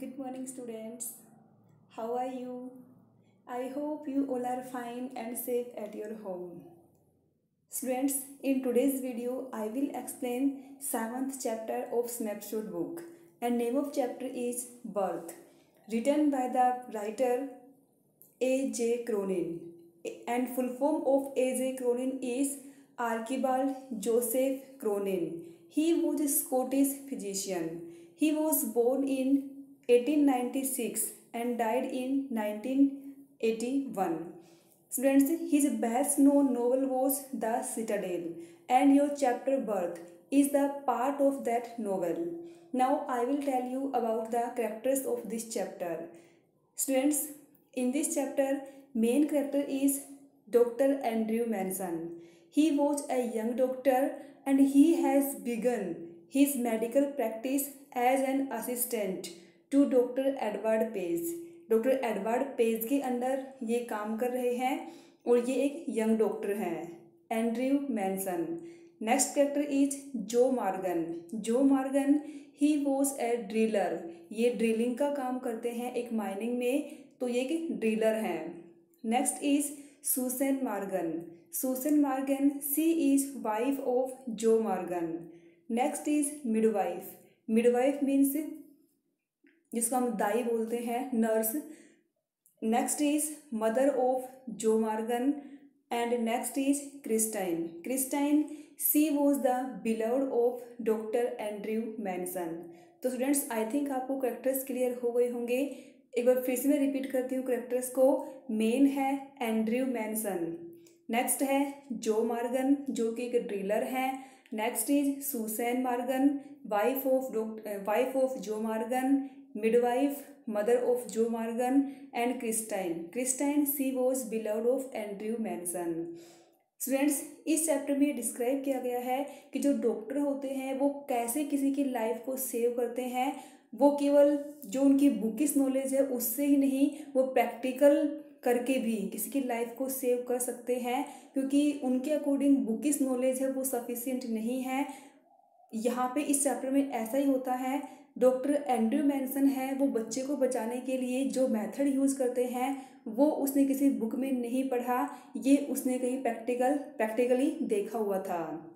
Good morning, students. How are you? I hope you all are fine and safe at your home. Students, in today's video, I will explain seventh chapter of Snapshot book. And name of chapter is Birth, written by the writer A. J. Cronin. And full form of A. J. Cronin is Archibald Joseph Cronin. He was a Scottish physician. He was born in 1896 and died in 1981. Students, his best known novel was The Citadel, and your chapter Birth is the part of that novel. Now, I will tell you about the characters of this chapter. Students, in this chapter, main character is Dr. Andrew Manson. He was a young doctor and he has begun his medical practice as an assistant to doctor Edward Page doctor Edward Page के under ये काम कर रहे हैं और ये एक young doctor हैं Andrew Manson next character is Joe Morgan Joe Morgan he was a driller ये ड्रिलिंग का काम करते हैं एक माइनिंग में तो ये एक ड्रिलर हैं. Next is Susan Morgan Susan Morgan she is wife of Joe Morgan next is midwife midwife means जिसको हम दाई बोलते हैं nurse next is mother of Joe Morgan and next is Christine Christine she was the beloved of doctor Andrew Manson तो students I think आपको characters clear हो गए होंगे। एक बार फिर से मैं रिपीट करती हूँ करेक्टर्स को। मेन है एंड्रयू मैनसन नेक्स्ट है जो मार्गन जो कि एक ड्रिलर है. Next is Susan Morgan wife of doctor wife of Joe Morgan midwife, mother of Joe Morgan, and Christine. Christine, she was beloved of Andrew Manson. Students इस chapter में describe किया गया है कि जो डॉक्टर होते हैं वो कैसे किसी की लाइफ को सेव करते हैं वो केवल जो उनकी बुकिस नॉलेज है उससे ही नहीं वो प्रैक्टिकल करके भी किसी की लाइफ को सेव कर सकते हैं क्योंकि उनके अकॉर्डिंग बुकिस नॉलेज है वो सफिशियंट नहीं है यहाँ पे इस चैप्टर में ऐसा ही होता है डॉक्टर एंड्रू मैनसन है, वो बच्चे को बचाने के लिए जो मेथड यूज़ करते हैं, वो उसने किसी बुक में नहीं पढ़ा, ये उसने कहीं प्रैक्टिकल, प्रैक्टिकली देखा हुआ था।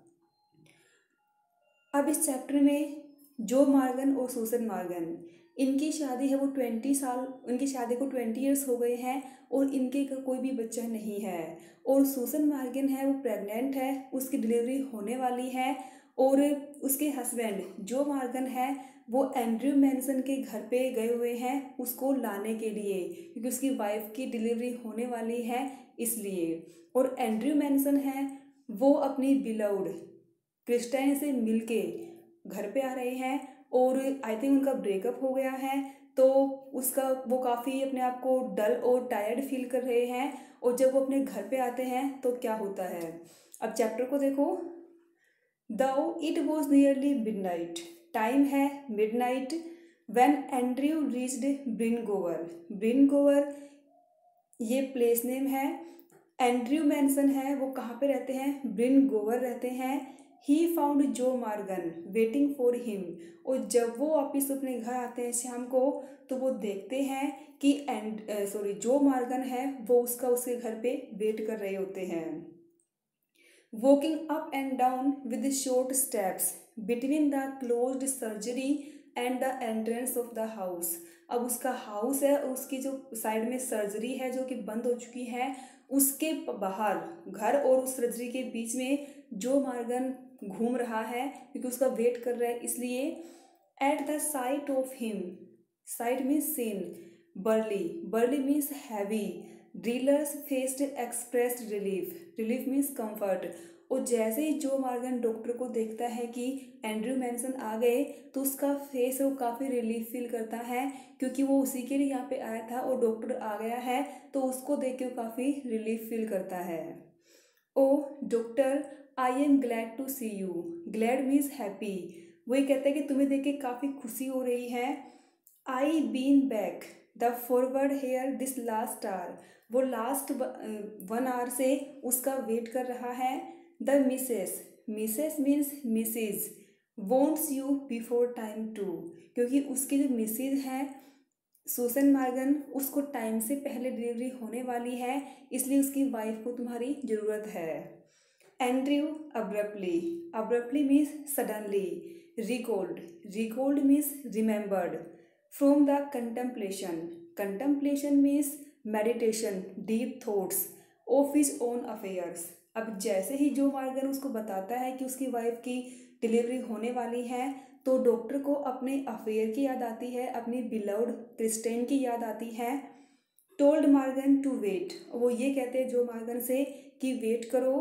अब इस चैप्टर में जो मार्गन और सूसन मार्गन, इनकी शादी है वो ट्वेंटी साल उनकी शादी को ट्वेंटी ईयर्स हो गए हैं और इनके का कोई भी बच्चा नहीं है। और सूसन मार्गन है, वो प्रेग्नेंट है, उसकी डिलीवरी होने वाली है और उसके हस्बैंड जो मार्गन है वो एंड्रयू मैनसन के घर पे गए हुए हैं उसको लाने के लिए, क्योंकि उसकी वाइफ की डिलीवरी होने वाली है इसलिए। और एंड्रयू मैनसन है, वो अपनी बिलाउड क्रिस्टाइन से मिलके घर पे आ रहे हैं और आई थिंक उनका ब्रेकअप हो गया है तो उसका वो काफ़ी अपने आप को डल और टायर्ड फील कर रहे हैं और जब वो अपने घर पे आते हैं तो क्या होता है? अब चैप्टर को देखो। Though it was nearly midnight time है midnight when Andrew reached Bryngower Bryngower ये प्लेस नेम है. एंड्रयू मैंसन है, वो कहाँ पे रहते हैं? ब्रिन गोवर रहते हैं. He found Joe Morgan waiting for him और जब वो वापिस अपने घर आते हैं शाम को तो वो देखते हैं कि एंड सॉरी जो मार्गन है, वो उसका उसके घर पे वेट कर रहे होते हैं। Walking up and down with short steps between the closed surgery and the entrance of the house अब उसका हाउस है, उसकी जो साइड में सर्जरी है, जो कि बंद हो चुकी है, उसके बाहर, घर और उस सर्जरी के बीच में जो मार्गन घूम रहा है, क्योंकि उसका वेट कर रहा है, इसलिए at the sight of him sight means seen burly burly means heavy drillers faced expressed relief relief means comfort और जैसे ही जो मार्गन डॉक्टर को देखता है कि एंड्रयू मैनसन आ गए तो उसका फेस वो काफ़ी रिलीफ फील करता है क्योंकि वो उसी के लिए यहाँ पे आया था और डॉक्टर आ गया है तो उसको देख के वो काफ़ी रिलीफ फील करता है। ओ doctor I am glad to see you glad means happy वो ये कहता है कि तुम्हें देख के काफ़ी खुशी हो रही है। I been back the forward here this last hour वो लास्ट वन आवर से उसका वेट कर रहा है the missus missus means Mrs wants you before time too क्योंकि उसकी जो मिसिज है सुसन मार्गन उसको टाइम से पहले डिलीवरी होने वाली है, इसलिए उसकी वाइफ को तुम्हारी ज़रूरत है। Andrew abruptly abruptly means suddenly recalled recalled means remembered from the contemplation contemplation means meditation deep thoughts of his own affairs अब जैसे ही जो मार्गन उसको बताता है कि उसकी वाइफ की डिलीवरी होने वाली है तो डॉक्टर को अपने अफेयर की याद आती है, अपनी बिलाउड क्रिस्टेन की याद आती है। टोल्ड मार्गन टू वेट वो ये कहते हैं जो मार्गन से कि वेट करो।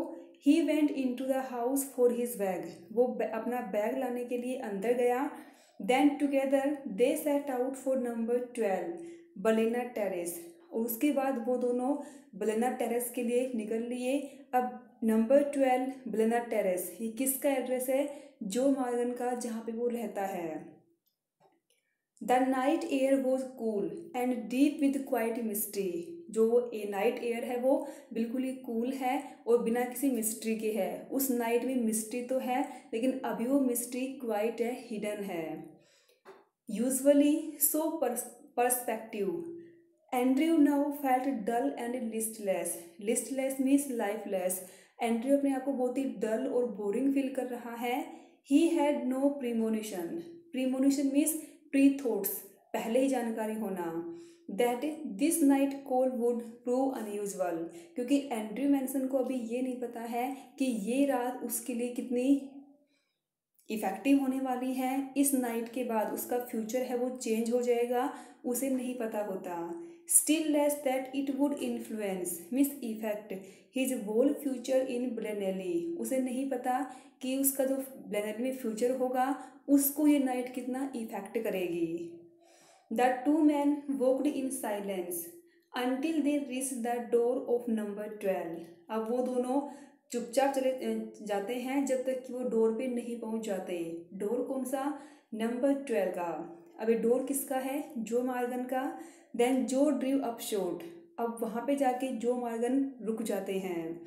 He went into the house for his bag वो अपना बैग लाने के लिए अंदर गया। Then together they set out for number twelve Blaina terrace और उसके बाद वो दोनों बलेना टेरेस के लिए निकल लिए। अब नंबर ट्वेल्व बलेना टेरेस ये किसका एड्रेस है? जो मार्गन का, जहाँ पे वो रहता है। The night air was cool and deep with quiet mystery जो ए नाइट एयर है वो बिल्कुल ही कूल है और बिना किसी मिस्ट्री के है। उस नाइट में मिस्ट्री तो है, लेकिन अभी वो मिस्ट्री क्वाइट है हिडन है। Usually so perspective Andrew now felt dull and listless listless means lifeless Andrew अपने आप को बहुत ही डल और बोरिंग फील कर रहा है. He had no premonition premonition means pre thoughts पहले ही जानकारी होना. That this night call would prove unusual क्योंकि एंड्रयू मैंसन को अभी ये नहीं पता है कि ये रात उसके लिए कितनी इफ़ेक्टिव होने वाली है. इस नाइट के बाद उसका फ्यूचर है, वो चेंज हो जाएगा. उसे नहीं पता होता. Still less that it would influence miss effect his whole future in Blaenelly उसे नहीं पता कि उसका जो ब्लेनेली में फ्यूचर होगा, उसको ये नाइट कितना इफ़ेक्ट करेगी। The two men walked in silence until they reached the door of number twelve अब वो दोनों चुपचाप चले जाते हैं जब तक कि वो डोर पे नहीं पहुँच जाते। डोर कौन सा? नंबर ट्वेल्व का। अभी डोर किसका है? जो मार्गन का। देन जो ड्रीव अप शोट अब वहाँ पे जाके जो मार्गन रुक जाते हैं।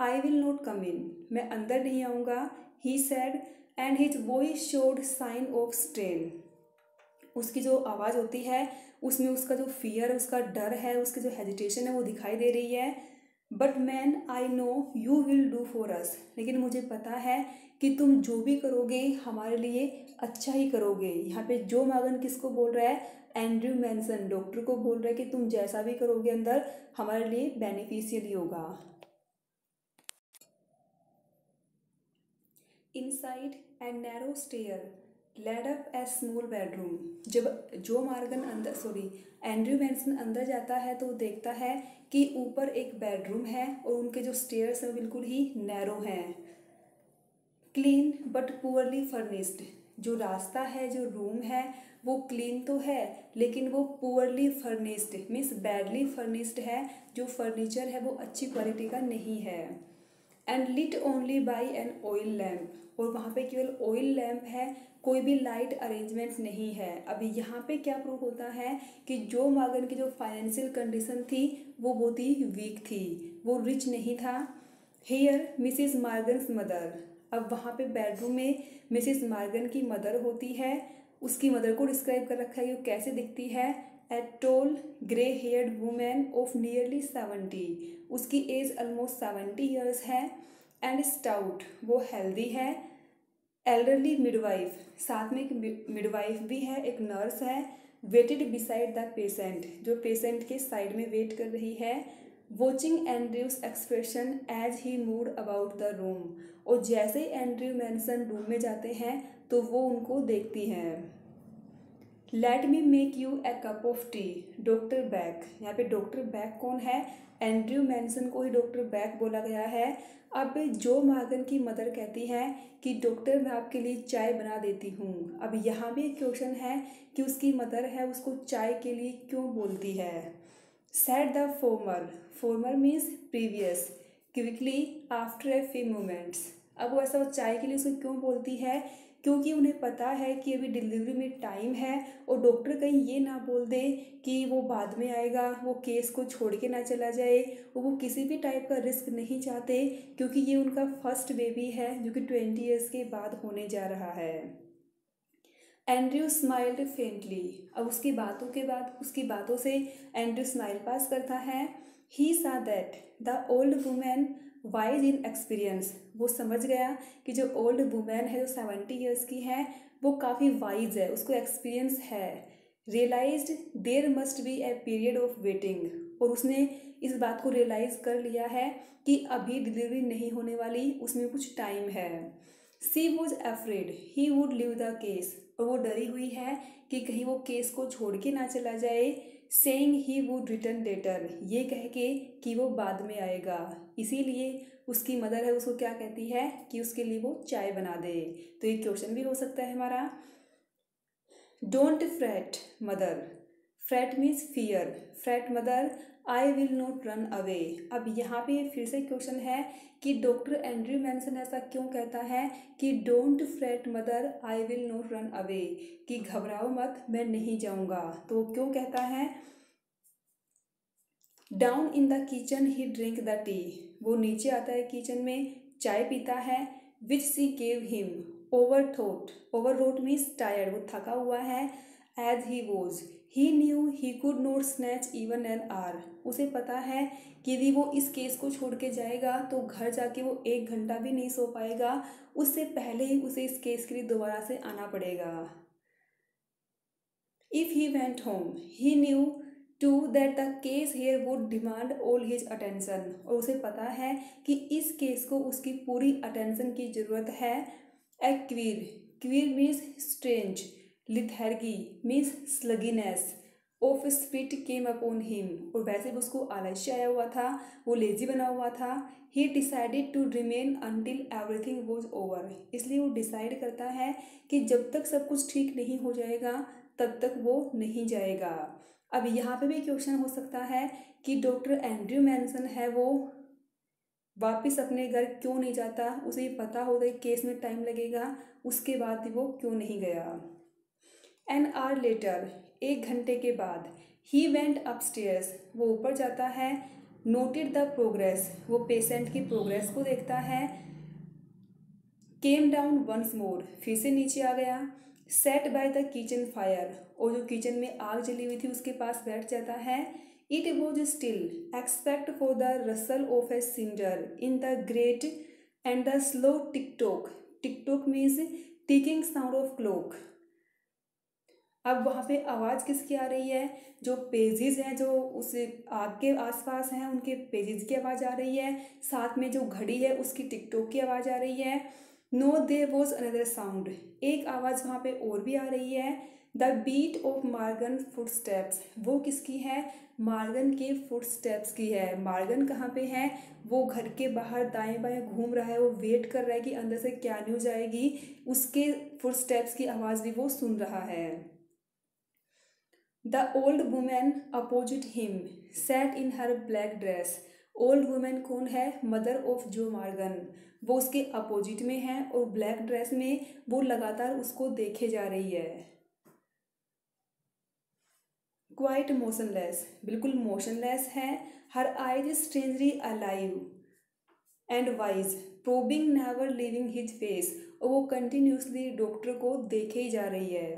आई विल नॉट कम इन मैं अंदर नहीं आऊँगा he said and his voice showed sign of strain उसकी जो आवाज़ होती है, उसमें उसका जो फियर उसका डर है, उसकी जो हेजिटेशन है, वो दिखाई दे रही है। But man I know you will do for us लेकिन मुझे पता है कि तुम जो भी करोगे, हमारे लिए अच्छा ही करोगे। यहाँ पे जो मागन किसको बोल रहा है? एंड्रयू मैंसन डॉक्टर को बोल रहा है कि तुम जैसा भी करोगे अंदर, हमारे लिए बेनिफिशियल ही होगा। Inside and narrow stair led up a small bedroom जब जो मार्गन अंदर सॉरी एंड्रयू मैंसन अंदर जाता है तो देखता है कि ऊपर एक बेडरूम है और उनके जो स्टेयर्स हैं बिल्कुल ही नैरो हैं। क्लीन बट पुअरली फर्निश्ड जो रास्ता है, जो रूम है, वो क्लीन तो है, लेकिन वो poorly furnished means badly furnished है, जो फर्नीचर है वो अच्छी क्वालिटी का नहीं है। And lit only by an oil lamp और वहाँ पे केवल ऑयल लैम्प है, कोई भी लाइट अरेंजमेंट नहीं है। अभी यहाँ पे क्या प्रूव होता है कि जो मागन की जो फाइनेंशियल कंडीशन थी, वो बहुत ही वीक थी। वो रिच नहीं था। हेयर मिसिज मार्गन्स मदर अब वहाँ पे बेडरूम में मिसिज मार्गन की मदर होती है। उसकी मदर को डिस्क्राइब कर रखा है कि वो कैसे दिखती है। A tall grey haired woman of nearly seventy उसकी एज ऑलमोस्ट सेवेंटी ईयर्स है एंड स्टाउट वो हेल्दी है. एल्डरली मिडवाइफ साथ में एक मिडवाइफ भी है, एक नर्स है. वेटेड बिसाइड द पेशेंट जो पेशेंट के साइड में वेट कर रही है. Watching Andrew's expression as he moved about the room और जैसे एंड्रयू मैनसन रूम में जाते हैं तो वो उनको देखती हैं। Let me make you a cup of tea doctor back यहाँ पे डॉक्टर बैक कौन है? एंड्रयू मैनसन को ही डॉक्टर बैक बोला गया है। अब जो मार्गन की मदर कहती है कि डॉक्टर मैं आपके लिए चाय बना देती हूँ। अब यहाँ भी एक क्वेश्चन है कि उसकी मदर है, उसको चाय के लिए क्यों बोलती है? Said the former former means previous quickly after a few moments अब वो ऐसा चाय के लिए उसको क्यों बोलती है? क्योंकि उन्हें पता है कि अभी डिलीवरी में टाइम है और डॉक्टर कहीं ये ना बोल दे कि वो बाद में आएगा, वो केस को छोड़ के ना चला जाए और वो किसी भी टाइप का रिस्क नहीं चाहते क्योंकि ये उनका फ़र्स्ट बेबी है जो कि ट्वेंटी ईयर्स के बाद होने जा रहा है। एंड्रयू स्माइल्ड फेंटली अब उसकी बातों के बाद, उसकी बातों से एंड्रयू स्माइल पास करता है। He saw that the old woman wise in experience वो समझ गया कि जो ओल्ड वुमेन है, जो सेवेंटी ईयर्स की है, वो काफ़ी वाइज है, उसको एक्सपीरियंस है। Realise there must be a period of waiting और उसने इस बात को रियलाइज़ कर लिया है कि अभी डिलीवरी नहीं होने वाली, उसमें कुछ टाइम है। She was afraid he would leave the case और वो डरी हुई है कि कहीं वो केस को छोड़ के ना चला जाए। Saying he would return later ये कह के कि वो बाद में आएगा। इसीलिए उसकी मदर है, उसको क्या कहती है कि उसके लिए वो चाय बना दे। तो ये क्वेश्चन भी हो सकता है हमारा। Don't fret mother fret means fear fret mother I will not run away अब यहाँ पे फिर से क्वेश्चन है कि डॉक्टर एंड्री मैंसन ऐसा क्यों कहता है कि don't fret mother I will not run away कि घबराओ मत, मैं नहीं जाऊँगा। तो क्यों कहता है? Down in the kitchen he drink the tea वो नीचे आता है किचन में, चाय पीता है which she gave him over thought overwrought means tired वो थका हुआ है as he was he knew he could not snatch even an hour उसे पता है कि यदि वो इस केस को छोड़ के जाएगा तो घर जाके वो एक घंटा भी नहीं सो पाएगा। उससे पहले ही उसे इस केस के लिए दोबारा से आना पड़ेगा। If he went home he knew too that the case here would demand all his attention और उसे पता है कि इस केस को उसकी पूरी अटेंशन की ज़रूरत है। A queer queer means strange lethargy means sluggishness of spirit came upon him. और वैसे भी उसको आलस्य आया हुआ था, वो लेजी बना हुआ था। He decided to remain until everything was over इसलिए वो डिसाइड करता है कि जब तक सब कुछ ठीक नहीं हो जाएगा, तब तक वो नहीं जाएगा। अब यहाँ पे भी क्वेश्चन हो सकता है कि डॉक्टर एंड्रयू मैनसन है वो वापस अपने घर क्यों नहीं जाता? उसे पता होता है केस में टाइम लगेगा, उसके बाद वो क्यों नहीं गया। एन आर लेटर एक घंटे के बाद ही वेंट अपस्टेयर्स वो ऊपर जाता है नोटेड द प्रोग्रेस वो पेशेंट की प्रोग्रेस को देखता है केम डाउन वंस मोर फिर से नीचे आ गया sat by the kitchen fire और जो किचन में आग जली हुई थी उसके पास बैठ जाता है it was still expect for the rustle of a cinder in the grate and the slow tick tock tick tock means ticking sound of clock अब वहाँ पे आवाज़ किसकी आ रही है? जो पेजेस हैं, जो उस आग के आसपास हैं, उनके पेजेस की आवाज़ आ रही है। साथ में जो घड़ी है, उसकी टिकटोक की आवाज़ आ रही है। No there was another sound एक आवाज़ वहाँ पे और भी आ रही है। The beat of Morgan foot steps किसकी है? मार्गन के फुट स्टेप्स की है। मार्गन कहाँ पे है? वो घर के बाहर दाएँ बाएँ घूम रहा है। वो वेट कर रहा है कि अंदर से क्या न्यूज़ आएगी। उसके फुट स्टेप्स की आवाज़ भी वो सुन रहा है। The old women opposite him sat in her black dress old women कौन है? मदर ऑफ़ जो मार्गन वो उसके अपोजिट में है और ब्लैक ड्रेस में वो लगातार उसको देखे जा रही है। क्वाइट मोशनलेस बिल्कुल मोशनलेस है। Her eyes strangely alive and wise probing never leaving his face और वो कंटिन्यूसली डॉक्टर को देखे ही जा रही है।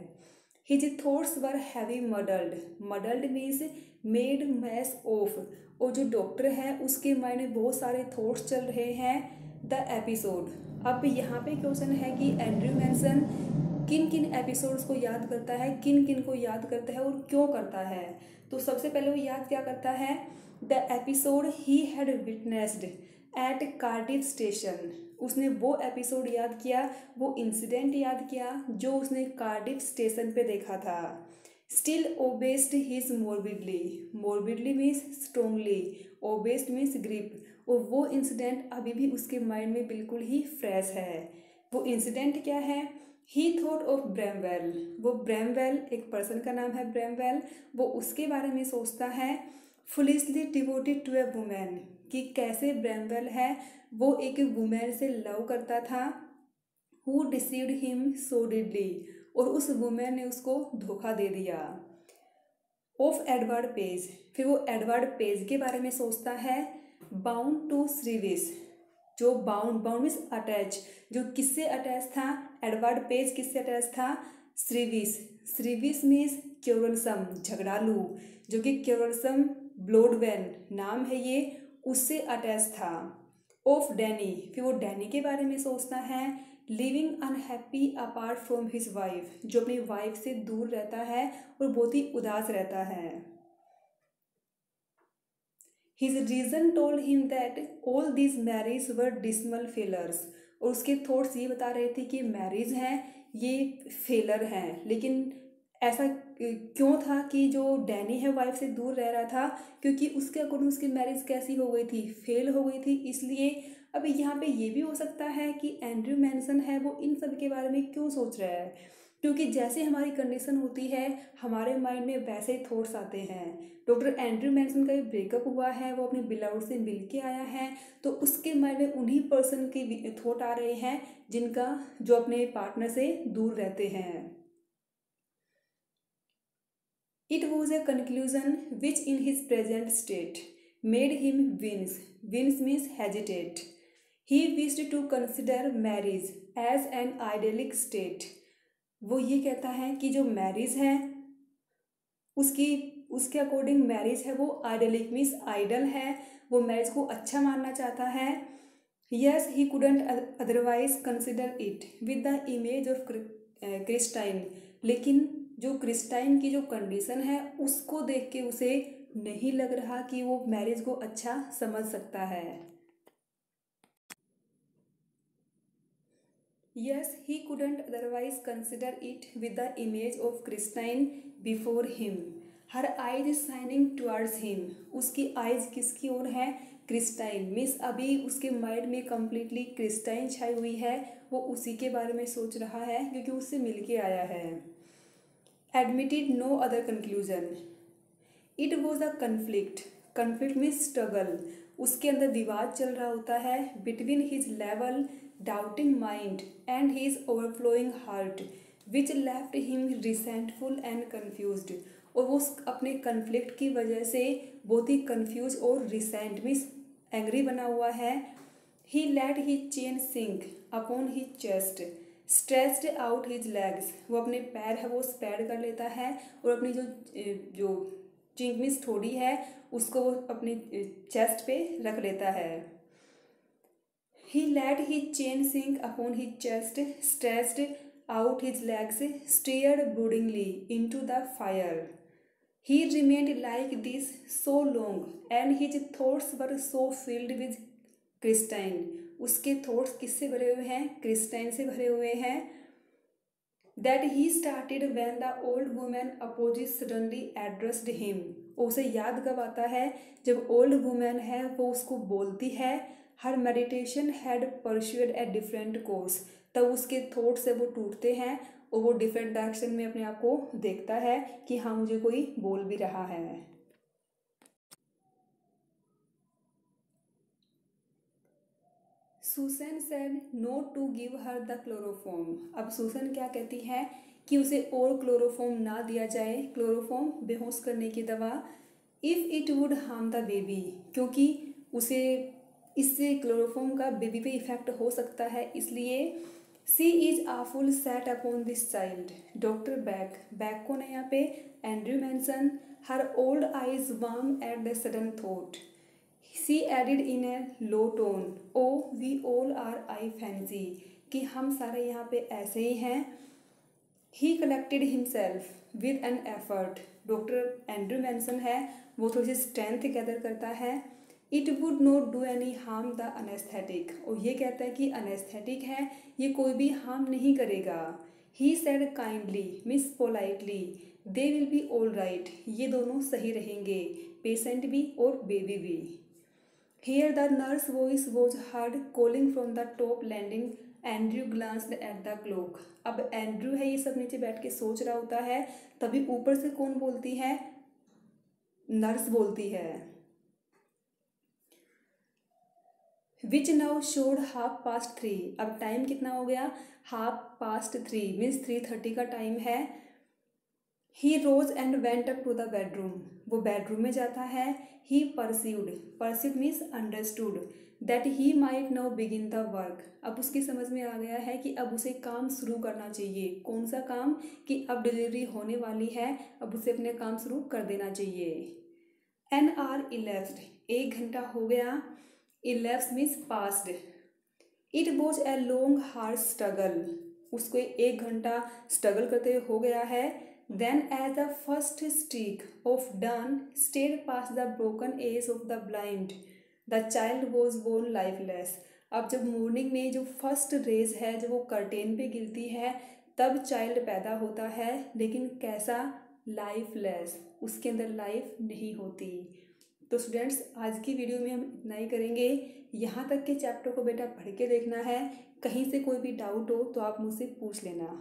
His thoughts were heavy muddled muddled means made mess of और जो डॉक्टर है, उसके माइंड में बहुत सारे थॉट्स चल रहे हैं द एपिसोड अब यहाँ पे क्वेश्चन है कि एंड्रयू मैंसन किन किन एपिसोड्स को याद करता है किन किन को याद करता है और क्यों करता है? तो सबसे पहले वो याद क्या करता है? The episode he had witnessed at Cardiff station उसने वो एपिसोड याद किया, वो इंसिडेंट याद किया, जो उसने कार्डिफ स्टेशन पे देखा था। Still obsessed his morbidly morbidly means strongly obsessed means grip और वो इंसिडेंट अभी भी उसके माइंड में बिल्कुल ही फ्रेश है। वो इंसिडेंट क्या है? ही थॉट ऑफ़ ब्रैमवेल वो ब्रैमवेल एक पर्सन का नाम है ब्रैमवेल वो उसके बारे में सोचता है। Foolishly devoted to a women कि कैसे ब्रैमवेल है, वो एक वुमेन से लव करता था। Who deceived him so deadly और उस वुमेन ने उसको धोखा दे दिया। ऑफ़ एडवर्ड पेज फिर वो एडवर्ड पेज के बारे में सोचता है। बाउंड टू श्रीविस जो बाउंड बाउंड मीन्स अटैच जो किससे अटैच था? एडवर्ड पेज किससे अटैच था? श्रीविस श्रीविस मीन्स क्योरलसम झगड़ालू। जो कि क्योरलसम ब्लोडवेन नाम है ये। उससे अटैच था। ऑफ़ डैनी फिर वो डैनी के बारे में सोचता है। Living unhappy apart from his wife जो अपनी वाइफ से दूर रहता है और बहुत ही उदास रहता है। His reason told him that all these marriage were dismal failures और उसके थॉट्स ये बता रहे थे कि मैरिज हैं, ये फेलर हैं। लेकिन ऐसा क्यों था कि जो डैनी है वाइफ से दूर रह रहा था, क्योंकि उसके अकॉर्डिंग उसकी मैरिज कैसी हो गई थी फेल हो गई थी, इसलिए अब यहाँ पे ये भी हो सकता है कि एंड्रयू मैनसन है, वो इन सब के बारे में क्यों सोच रहा है? क्योंकि जैसे हमारी कंडीशन होती है, हमारे माइंड में वैसे ही थॉट्स आते हैं। डॉक्टर एंड्रयू मैनसन का भी ब्रेकअप हुआ है, वो अपने बिलाउड से मिल के आया है तो उसके माइंड में उन्हीं पर्सन के थॉट आ रहे हैं, जिनका, जो अपने पार्टनर से दूर रहते हैं। It was a conclusion which in his present state made him wince wince means hesitate he wished to consider marriage as an idyllic state वो ये कहता है कि जो मैरिज है, उसकी, उसके अकॉर्डिंग मैरिज है वो आइडलिक मीन्स आइडल है। वो मैरिज को अच्छा मानना चाहता है। Yes he couldn't otherwise consider it with the image of Christine लेकिन जो क्रिस्टाइन की जो कंडीशन है, उसको देख के उसे नहीं लग रहा कि वो मैरिज को अच्छा समझ सकता है। Yes he couldn't otherwise consider it with the image of Christine before him her eyes is shining towards him उसकी आइज़ किसकी ओर है? क्रिस्टाइन मिस अभी उसके माइंड में कम्प्लीटली क्रिस्टाइन छाई हुई है। वो उसी के बारे में सोच रहा है, क्योंकि उससे मिलके आया है। Admitted no other conclusion. It was a conflict conflict mean struggle उसके अंदर विवाद चल रहा होता है. Between his level doubting mind and his overflowing heart which left him resentful and confuse और वो अपने कन्फ्लिक्ट की वजह से बहुत ही कन्फ्यूज़ और रिसेंट मीन्स एंग्री बना हुआ है. He let he chin sink upon he chest stretched out his legs वो अपने पैर है, वो स्पैड कर लेता है और अपनी जो जो चिंकमिस थोड़ी है, उसको वो अपनी चेस्ट पे रख लेता है। He let his chin sink upon his chest stretched out his legs stare broodingly into the fire he remained like this so long and his thoughts were so filled with Christine उसके thoughts किससे भरे हुए हैं? Christine से भरे हुए हैं। That he started when the old women opposite suddenly addressed him उसे याद कब आता है? जब ओल्ड वुमेन है, वो उसको बोलती है, her meditation had pursued a different course तब उसके थॉट से वो टूटते हैं और वो डिफरेंट डायरेक्शन में अपने आप को देखता है कि हाँ मुझे कोई बोल भी रहा है। Susan said no to give her the chloroform अब सुसन क्या कहती है कि उसे और क्लोरोफॉर्म ना दिया जाए? क्लोरोफॉर्म बेहोश करने की दवा। If it would harm the baby क्योंकि उसे, इससे क्लोरोफॉर्म का बेबी पे इफ़ेक्ट हो सकता है, इसलिए she is awful set upon this child doctor back back कौन है यहाँ पे? Andrew Manson her old eyes warm at the sudden thought she added in a low tone oh we all are I fancy कि हम सारे यहाँ पे ऐसे ही हैं. He collected himself with an effort doctor Andrew Manson है, वो थोड़ी सी स्ट्रेंथ गैदर करता है। It would not do any harm the anaesthetic और ये कहता है कि अनेस्थेटिक है, ये कोई भी हार्म नहीं करेगा। He said kindly miss politely they will be all right ये दोनों सही रहेंगे पेशेंट भी और बेबी भी. Here the nurse voice was heard calling from the top landing. Andrew glanced at the clock अब एंड्रयू है, ये सब नीचे बैठ के सोच रहा होता है, तभी ऊपर से कौन बोलती है? नर्स बोलती है। Which now showed half past three अब टाइम कितना हो गया? Half past three means three thirty का टाइम है। He rose and went up to the bedroom वो बेडरूम में जाता है। He pursued pursued means understood that he might now begin the work अब उसकी समझ में आ गया है कि अब उसे काम शुरू करना चाहिए। कौन सा काम? कि अब डिलीवरी होने वाली है। अब उसे अपने काम शुरू कर देना चाहिए। एन आर इलेव्ड एक घंटा हो गया। Elapsed means passed it was a long hard struggle उसको एक घंटा स्ट्रगल करते हुए हो गया है। Then as the first streak of dawn stayed past the broken edge of the blind the child was born lifeless अब जब मॉर्निंग में जो फ़र्स्ट रेज है, जब वो कर्टेन पे गिरती है, तब चाइल्ड पैदा होता है, लेकिन कैसा? लाइफलेस उसके अंदर लाइफ नहीं होती। तो स्टूडेंट्स आज की वीडियो में हम इतना ही करेंगे। यहाँ तक के चैप्टर को बेटा पढ़ के देखना है। कहीं से कोई भी डाउट हो तो आप मुझसे पूछ लेना।